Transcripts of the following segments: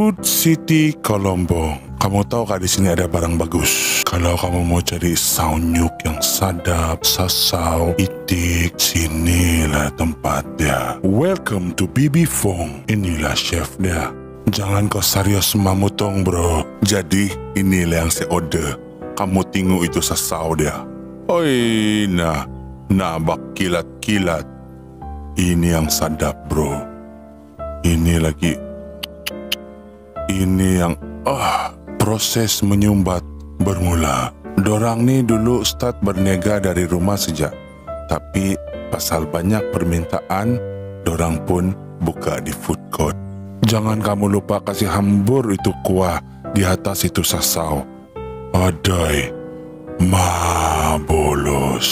Food City Colombo. Kamu tahu kah di sini ada barang bagus? Kalau kamu mau cari saunyuk yang sadap, sasau, itik, sinilah tempatnya. Welcome to Bibi Fong. Inilah chef dia. Jangan kau serius mamutong bro. Jadi inilah yang saya order. Kamu tengok itu sasau dia. Oi, nah, nah bak kilat-kilat. Ini yang sadap bro. Ini lagi. Ini yang ah proses menyumbat bermula. Dorang ni dulu start berniaga dari rumah sejak. Tapi pasal banyak permintaan, dorang pun buka di food court. Jangan kamu lupa kasih hambur itu kuah di atas itu sasau. Adai, mabolos.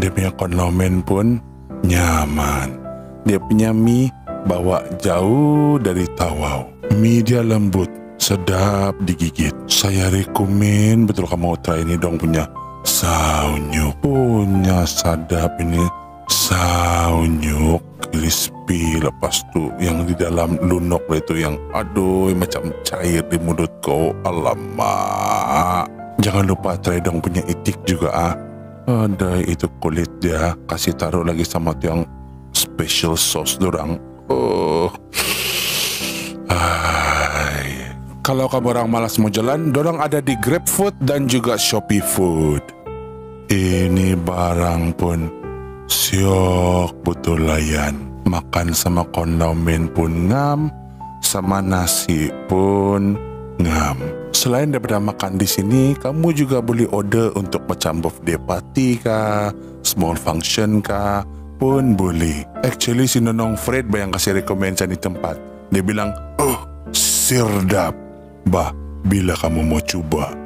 Dia punya kondomen pun nyaman. Dia punya mie bawa jauh dari tawau. Mie dia lembut, sedap digigit. Saya rekomen betul kamu try ini dong punya saunyuk. Punya sadap ini saunyuk crispy lepas tu yang di dalam lunok itu yang aduh macam cair di mulut kau alamak jangan lupa try dong punya itik juga ah ada itu kulit dia kasih taruh lagi sama tu yang special sauce dorang oh Ay. Kalau kamu orang malas mau jalan, dorang ada di GrabFood dan juga Shopee Food. Ini barang pun siok betul layan. Makan sama kondomen pun ngam, sama nasi pun ngam. Selain daripada makan di sini, kamu juga boleh order untuk macam birthday party kah, small function kah, pun boleh. Actually si Nonong Fred yang kasih rekomen di tempat. Dia bilang, oh, sirdap. Bah, bila kamu mau coba,